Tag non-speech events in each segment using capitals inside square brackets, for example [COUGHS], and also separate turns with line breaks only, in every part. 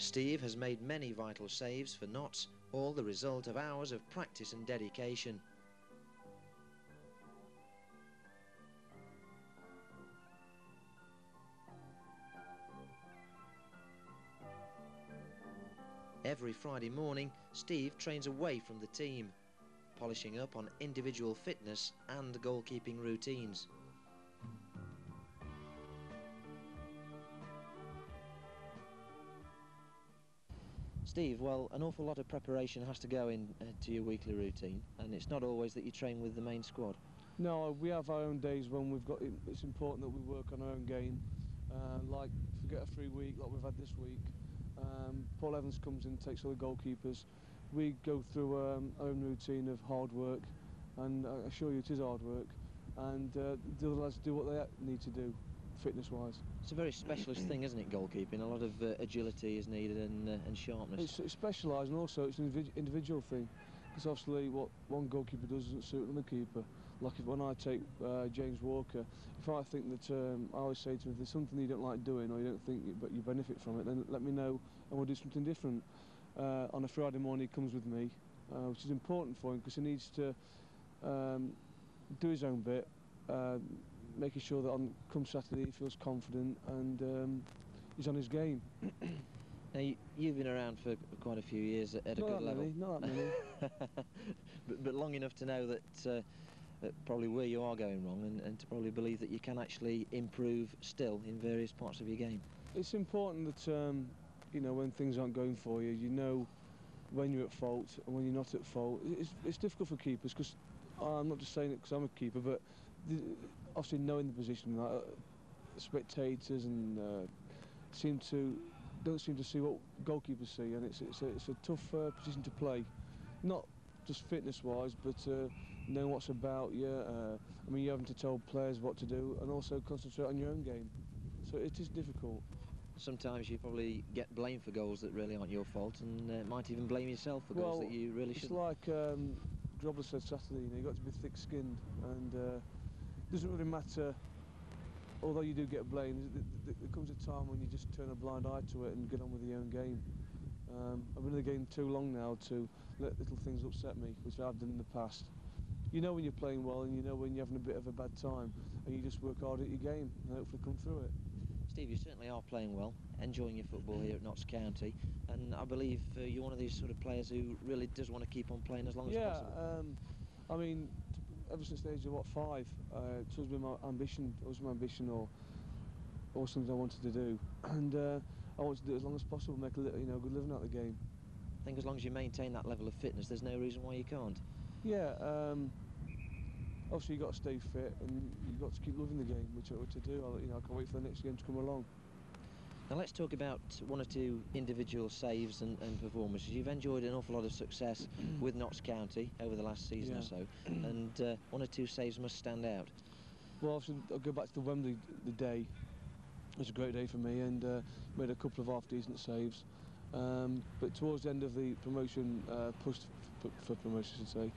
Steve has made many vital saves for Notts, all the result of hours of practice and dedication. Every Friday morning, Steve trains away from the team, polishing up on individual fitness and goalkeeping routines. Steve, well, an awful lot of preparation has to go into uh, your weekly routine, and it's not always that you train with the main squad.
No, we have our own days when we've got. It's important that we work on our own game. Uh, like, forget a free week like we've had this week. Um, Paul Evans comes in, takes all the goalkeepers. We go through um, our own routine of hard work, and I assure you it is hard work. And uh, the other lads do what they need to do fitness-wise.
It's a very specialist thing, isn't it, goalkeeping? A lot of uh, agility is needed and, uh, and sharpness.
It's, it's specialised and also it's an individual thing. Because obviously what one goalkeeper does doesn't suit another keeper. Like if, when I take uh, James Walker, if I think that, um, I always say to him, if there's something you don't like doing or you don't think you, but you benefit from it, then let me know and we'll do something different. Uh, on a Friday morning he comes with me, uh, which is important for him because he needs to um, do his own bit, uh, making sure that on come Saturday he feels confident and um, he's on his game. [COUGHS]
Now, you, have been around for quite a few years at, at
a
good level.
Many, not that many. [LAUGHS]
but, but, long enough to know that, uh, that probably where you are going wrong and, and, to probably believe that you can actually improve still in various parts of your game.
It's important that, um, you know, when things aren't going for you, you know when you're at fault and when you're not at fault. It's, it's difficult for keepers because I'm not just saying it because I'm a keeper, but obviously knowing the position, like, uh, spectators and uh, seem to don't seem to see what goalkeepers see, and it's it's a, it's a tough uh, position to play, not just fitness-wise, but uh, knowing what's about you. Uh, I mean, you're having to tell players what to do, and also concentrate on your own game. So it is difficult.
Sometimes you probably get blamed for goals that really aren't your fault, and uh, might even blame yourself for
well,
goals that you really should.
It's like um, Grobbelaar said Saturday, you know, you've got to be thick-skinned, and uh, doesn't really matter, although you do get blamed, there comes a time when you just turn a blind eye to it and get on with your own game. Um, I've been in the game too long now to let little things upset me, which I've done in the past. You know when you're playing well and you know when you're having a bit of a bad time and you just work hard at your game and hopefully come through it.
Steve, you certainly are playing well, enjoying your football here at Notts County, and I believe uh, you're one of these sort of players who really does want to keep on playing as long
yeah,
as possible.
Yeah, um, I mean, ever since the age of what five, uh, it's always been my ambition. It was my ambition, or or something I wanted to do, [CLEARS THROAT] and uh, I wanted to do it as long as possible, make a little, you know, good living out of the game.
I think as long as you maintain that level of fitness, there's no reason why you can't.
Yeah. Um, obviously you've got to stay fit and you've got to keep loving the game, which I want to do. I, you know, I can't wait for the next game to come along.
Now let's talk about one or two individual saves and, and performances. You've enjoyed an awful lot of success with Notts County over the last season
yeah.
or so, [CLEARS THROAT] and uh, one or two saves must stand out.
Well, obviously, I'll go back to the Wembley the day. It was a great day for me and uh, made a couple of half-decent saves. Um, but towards the end of the promotion uh, push for, for promotion, I should say,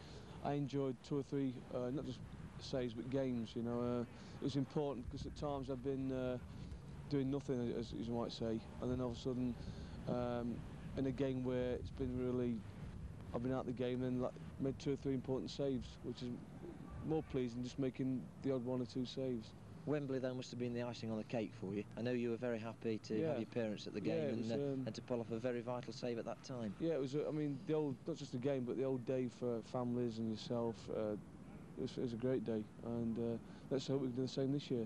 I enjoyed two or three, uh, not just saves, but games. You know, uh, it was important because at times I've been uh, doing nothing, as, as, you might say, and then all of a sudden, um, in a game where it's been really, I've been out the game and like, made two or three important saves, which is more pleasing just making the odd one or two saves.
Wembley though must have been the icing on the cake for you. I know you were very happy to
yeah.
have your parents at the game
yeah,
and,
was,
uh,
um,
and to pull off a very vital save at that time.
Yeah, it was. I mean, the old not just the game, but the old day for families and yourself. Uh, it, was, it, was, a great day, and uh, let's hope we can do the same this year.